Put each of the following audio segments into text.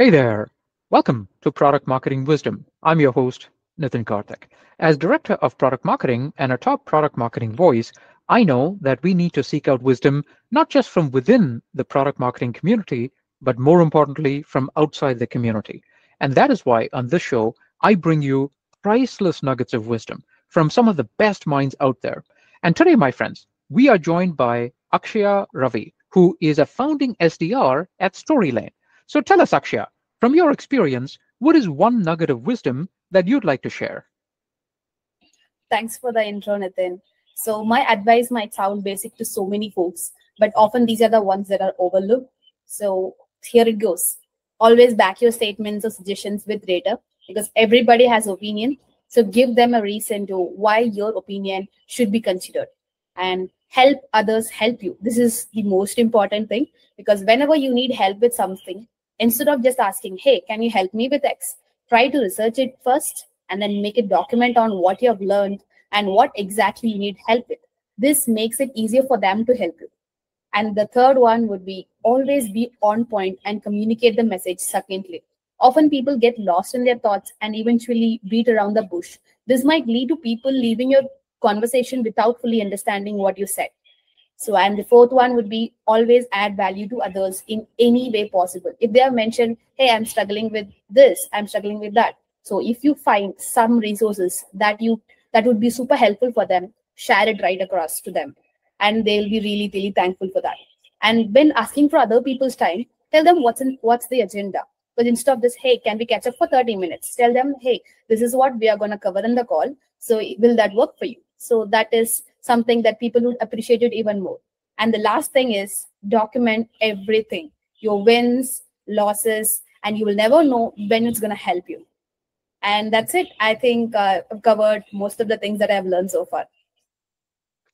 Hey there. Welcome to Product Marketing Wisdom. I'm your host, Nitin Kartik. As Director of Product Marketing and a top product marketing voice, I know that we need to seek out wisdom not just from within the product marketing community, but more importantly, from outside the community. And that is why on this show, I bring you priceless nuggets of wisdom from some of the best minds out there. And today, my friends, we are joined by Akshaya Ravi, who is a founding SDR at Storylane. So tell us, Akshaya, from your experience, what is one nugget of wisdom that you'd like to share? Thanks for the intro, Nitin. So my advice might sound basic to so many folks, but often these are the ones that are overlooked. So here it goes. Always back your statements or suggestions with data because everybody has opinion. So give them a reason to why your opinion should be considered and help others help you. This is the most important thing because whenever you need help with something, instead of just asking, hey, can you help me with X? Try to research it first and then make a document on what you have learned and what exactly you need help with. This makes it easier for them to help you. And the third one would be always be on point and communicate the message succinctly. Often people get lost in their thoughts and eventually beat around the bush. This might lead to people leaving your conversation without fully understanding what you said. So, and the fourth one would be always add value to others in any way possible. If they have mentioned, hey, I'm struggling with this, I'm struggling with that. So, if you find some resources that you that would be super helpful for them, share it right across to them, and they'll be really, really thankful for that. And when asking for other people's time, tell them what's in what's the agenda. But instead of this, hey, can we catch up for 30 minutes? Tell them, hey, this is what we are going to cover in the call. So, will that work for you? So, that is something that people would appreciate it even more. And the last thing is document everything your wins, losses, and you will never know when it's going to help you. And that's it. I think uh, I've covered most of the things that I've learned so far.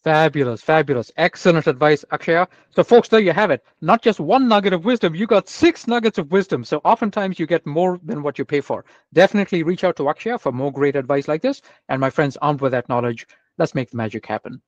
Fabulous, fabulous. Excellent advice, Akshaya. So, folks, there you have it. Not just one nugget of wisdom, you got six nuggets of wisdom. So, oftentimes you get more than what you pay for. Definitely reach out to Akshaya for more great advice like this. And my friends, armed with that knowledge, let's make the magic happen.